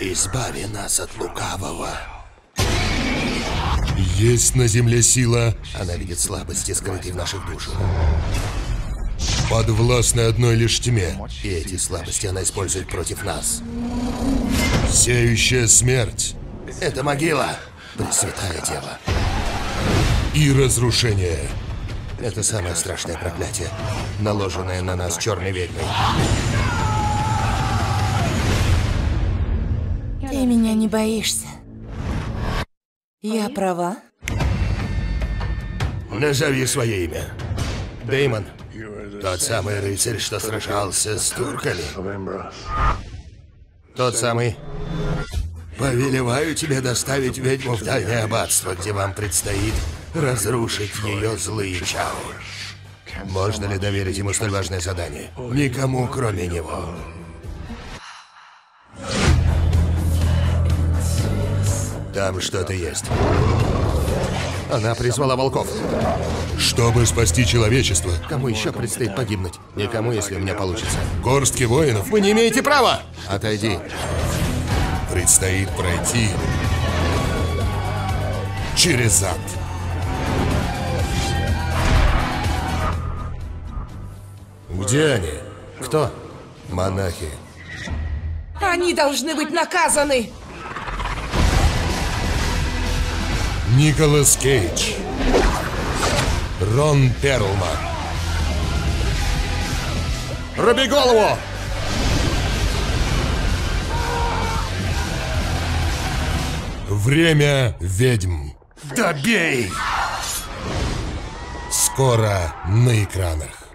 Избави нас от лукавого. Есть на земле сила, Она видит слабости, скрытые в наших душах. подвластной одной лишь тьме. И эти слабости она использует против нас. Сеющая смерть Это могила, Пресвятая Дева. и разрушение. Это самое страшное проклятие, наложенное на нас черной ведьмой. Ты меня не боишься. Я права? Назови свое имя. Деймон. Тот самый рыцарь, что сражался с турками. Тот самый. Повелеваю тебе доставить ведьму в дальнее аббатство, где вам предстоит разрушить ее злые чары. Можно ли доверить ему столь важное задание? Никому, кроме него. Там что-то есть. Она призвала волков. Чтобы спасти человечество, Кому еще предстоит погибнуть? Никому, если у меня получится. горстки воинов Вы не имеете права! Отойди. предстоит пройти через ад. Где они? Кто? Монахи. Они должны быть наказаны! Николас Кейдж. Рон Перлман. Руби голову! Время ведьм. Добей! Скоро на экранах.